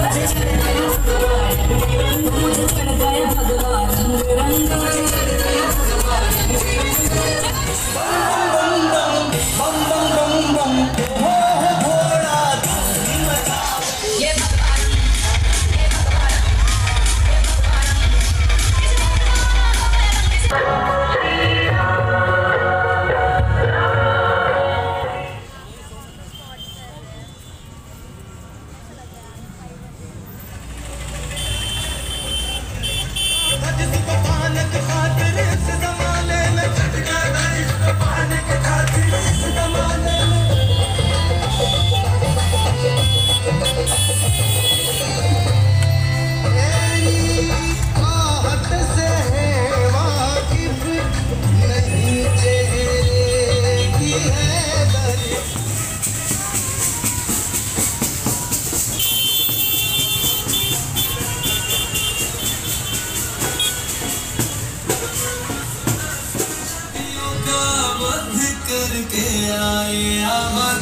Thank you.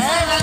Yeah.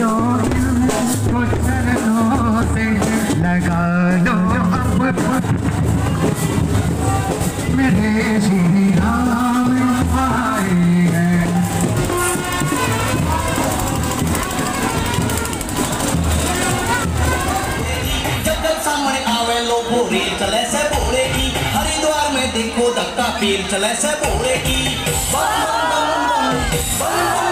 लो इनको चरणों से लगा लो अब मेरे श्री राम आए हैं सामने आवे लो भोरे चले से भोरे की, हरिद्वार में देखो धक्का पीर, चले से भोरे की। बम बम बम बम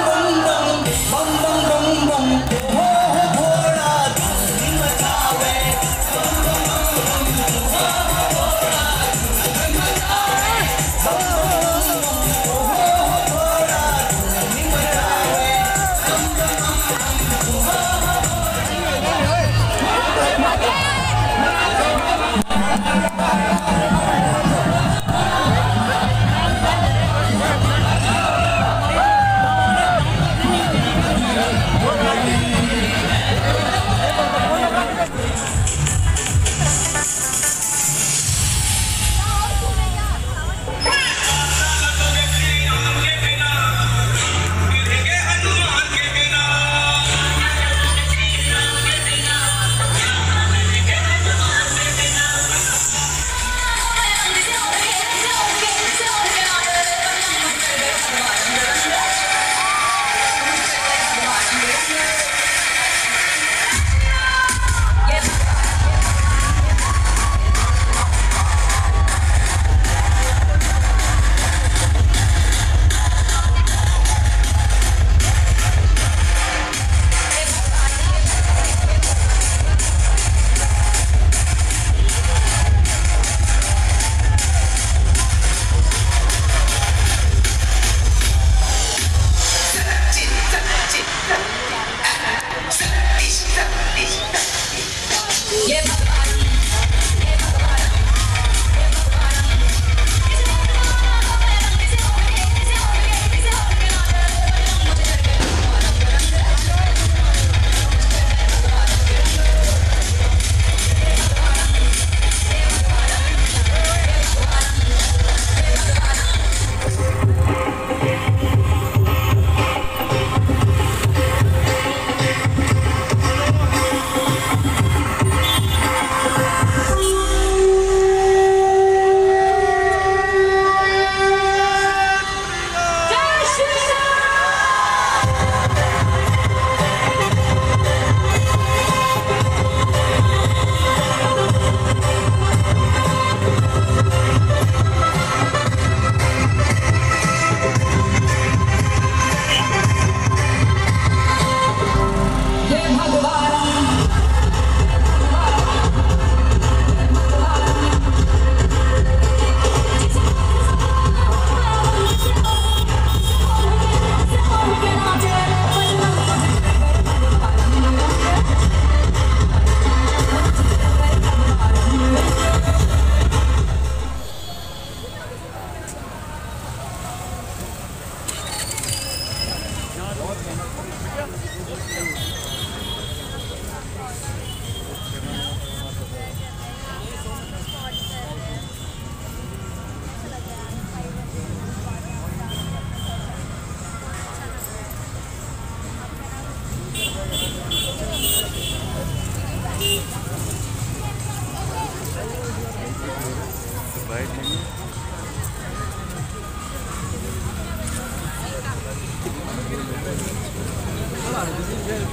Thank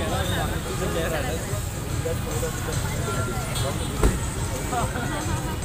you.